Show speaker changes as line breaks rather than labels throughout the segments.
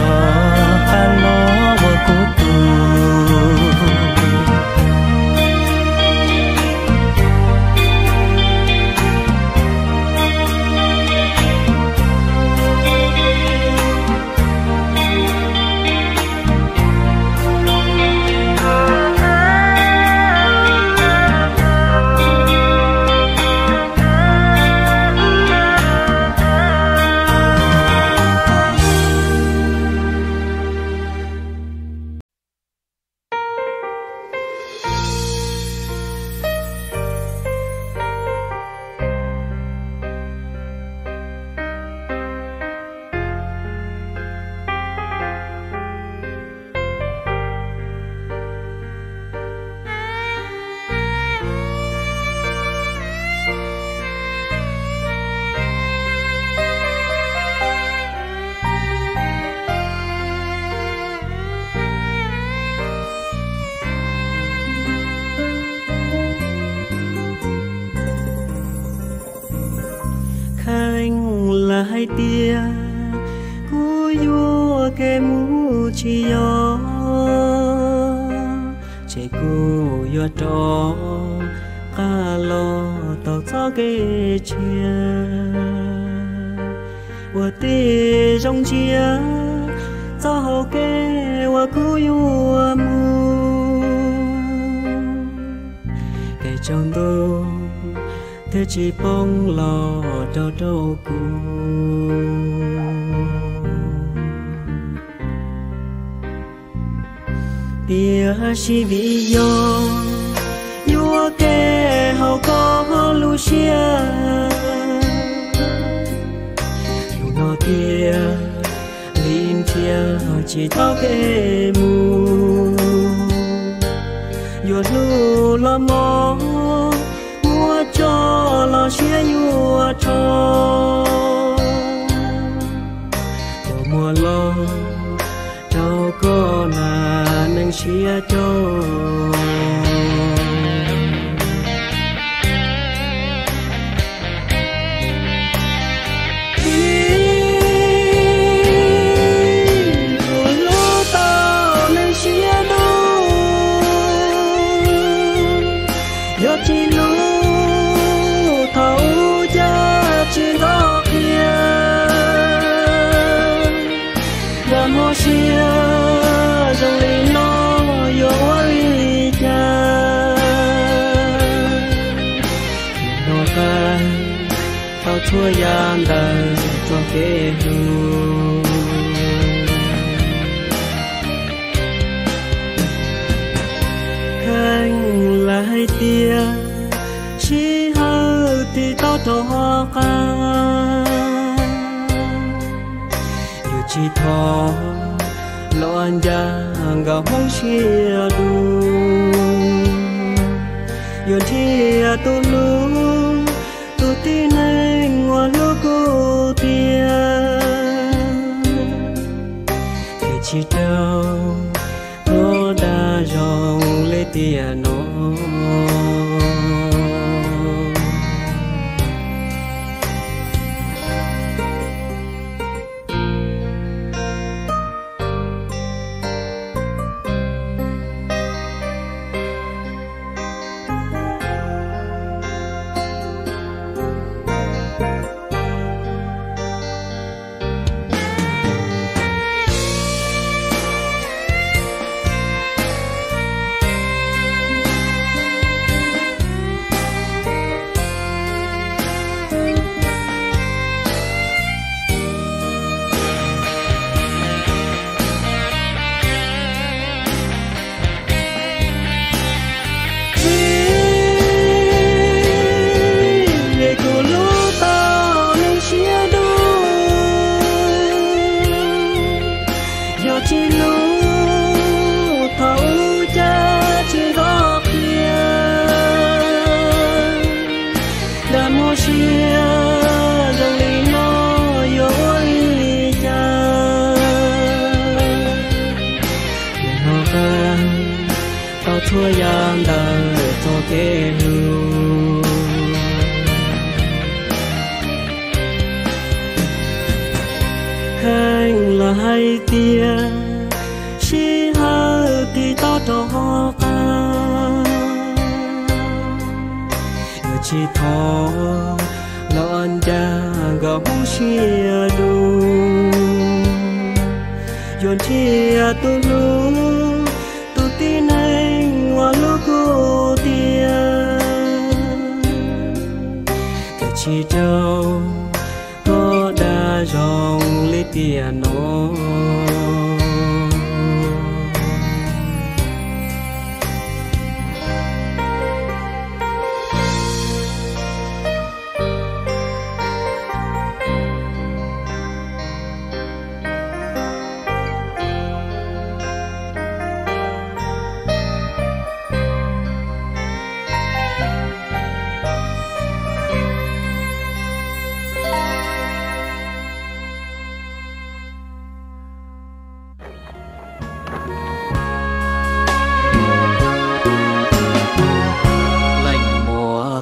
Oh. lo ca lo tàu cho kê chia
và tê trong chia cho hậu kê và cứ yêu mu kể trong đâu thế chỉ bông lo đâu đâu cùng tia chi vi yo kê hầu có Lucia Dù nó kia Lim chia chỉ tao kê mù. Dù lù lo mò Mua cho lo chia nhua cho. Dù mùa lo Đâu có là nâng chia cho. Xia cho chua yan đời cho kế hương khanh lại tia chỉ hơ thì tao cho hoa ca dù chỉ thọ loan giang gạo chia đu. Yon chia tu lu, tu ti nay ngua lu cô tia. Thì chỉ đâu nó đã rong lê tia nó thua yang đời cho kê lưu khanh là hay tia chi hơ thì to cho ca chỉ thọ lo lon cha gặp chia đu yon chia tu lưu chi châu có đa dòng lấy tiền nó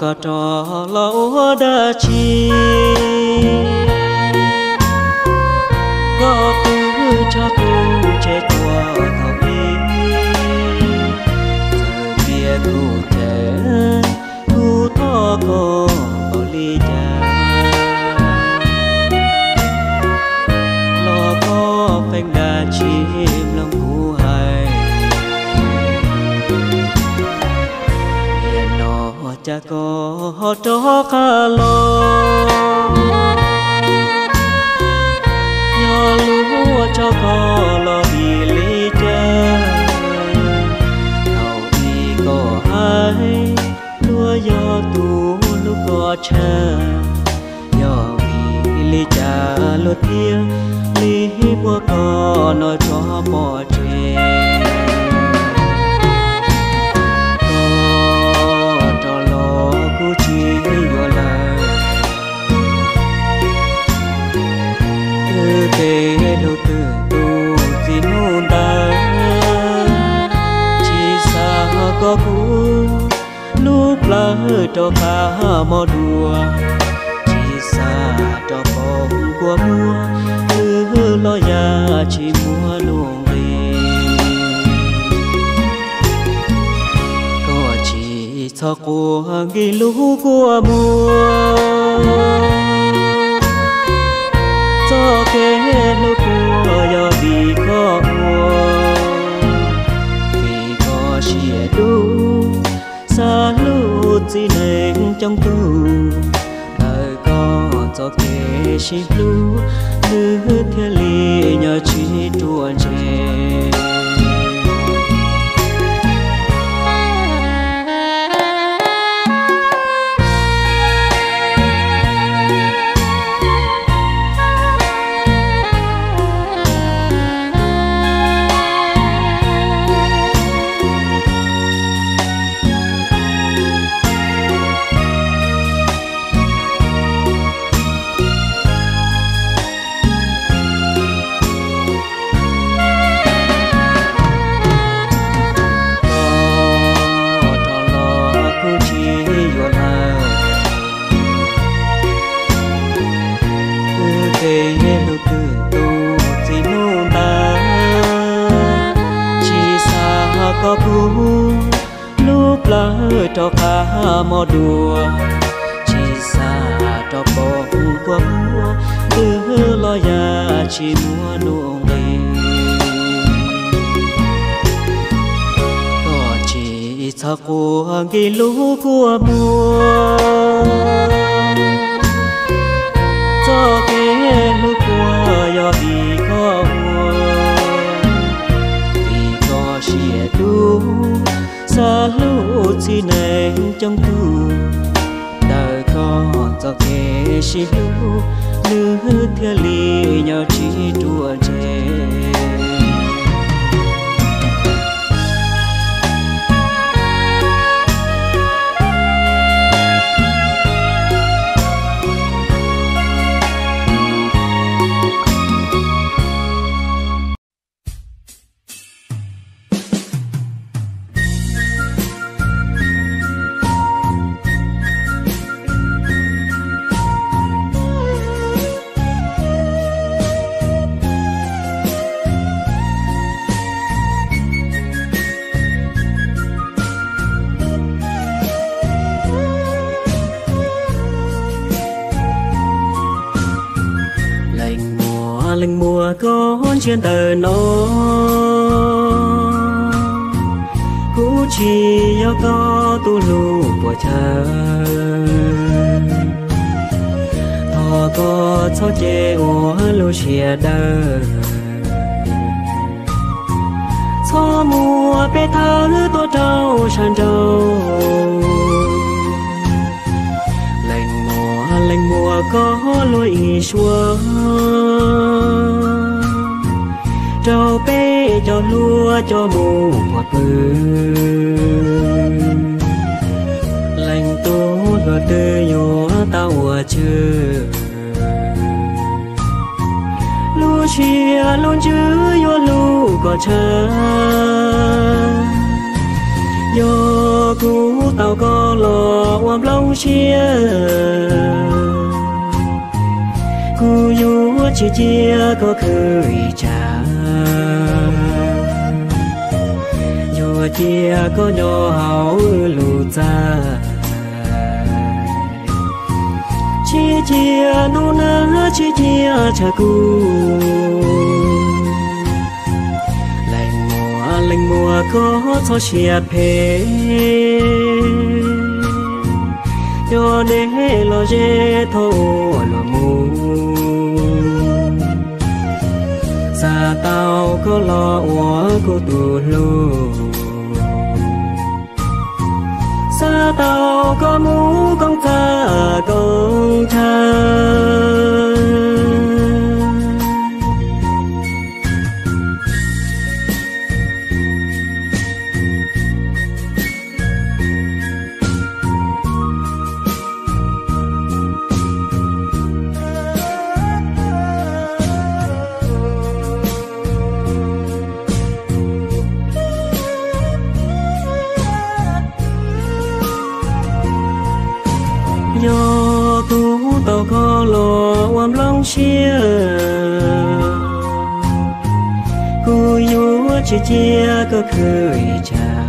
mùa trò lâu đã chi. cho ka lo yo lu cho ko lo bi li cha tao đi có ai lúa gió tu lúa có cha. Nhớ bi li cha lúa tia li bua có nó cho bỏ trẻ. Cho cá mò đùa. Chỉ xa cho bóng của mua cứ lo ya chỉ mua luôn về có chỉ cho của ghi lũ của mua ចង់គ្រូដល់ក៏ចោះគេឈី blue លឺធាលី có cú lúc lỡ cho cả mò đùa chỉ xa cho bóng qua mua cứ lo ya chỉ mua nuông đi có chỉ cho của ghi lũ của mua cho cái lúc qua chia đủ xa lũ chỉ nên trong tu đời con cho kẻ chỉ lu nữ thiên lý nhau chi lưng mùa con trên đời nó. Cú chỉ yêu có tu lù của cha thọ có cho chê ủa lù chia đời. Cho mùa bê thơ tôi trâu sàn trâu. Lành mùa có lối xua cho bé cho lúa, cho mù một từ lành tố và tê nhỏ tao ở chưa lúa chia luôn chứ yo lúa có chờ thú cú có lò oam long chia. Cú yo chỉ chia có khơi trà yo chia có nhỏ hảo lù ta chi chia nô nơ chi chia cha cú mùa có cho chia phê. Cho để lo dễ thô lo mù xa tao có lo ủa cô tù lù xa tao có mũ con ta con trai chia. Cô nhú chỉ chia có khơi cha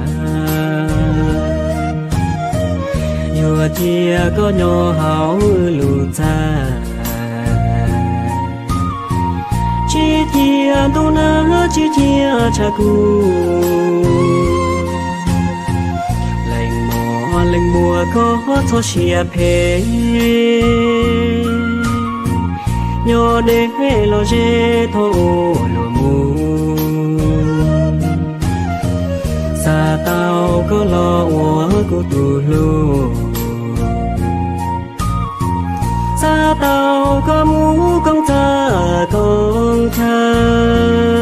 yêu chia có nhô hảo lù cha chỉ chia tu na chỉ chia cha cu. Lành mò, lành mùa có cho chia phê nhỏ để lo dê thô lo mù. Xa tao có lo ủa của tù lù. Xa tao có mũ công ta công ta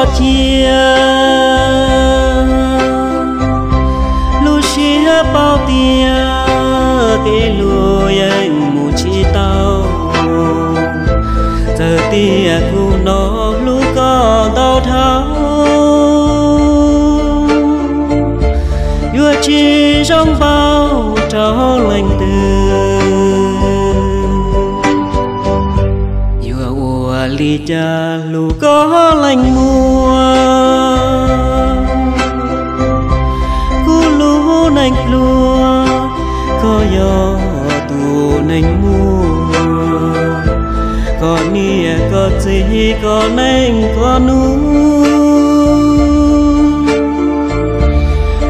trâu có chia Lucia bao tia, tê lùi anh mù chi tao. Giờ tia cu nó lu có đau tháo. Vừa chi trong ua ly cha lù có lành mùa. Cú lù nành lùa có gió tù nành mùa. Có nia có gì có nành có nu,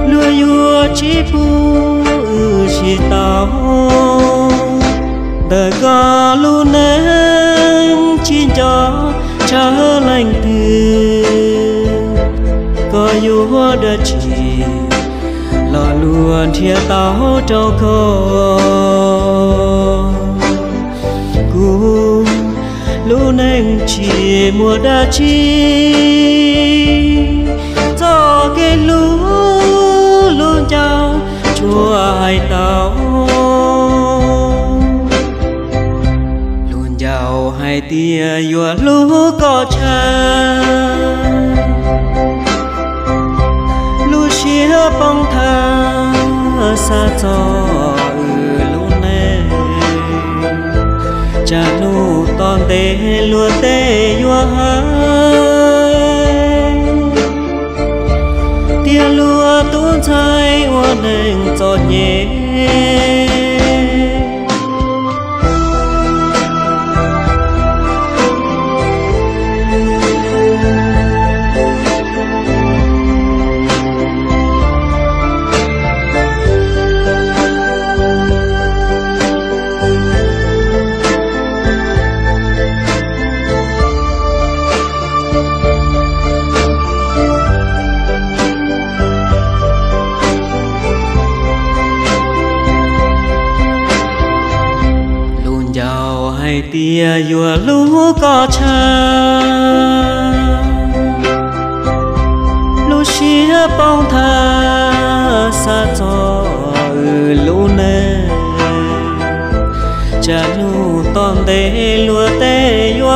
lùa yua chi pu luôn thia tao trâu khô. Cú, lũ neng chỉ mùa đã chi. Cho cái lũ luôn chào chúa hai tao luôn giàu hai tia vừa lũ có cha lu chia bông tha xa cho ừ lu nè cha nu ton tê lúa tê vừa hai. Tia lúa tuôn chai hoa neng cho nhẹ vừa lú có cha. Lu xia bông tha xa cho ừ lu nè cha nu ton tê lúa tê vừa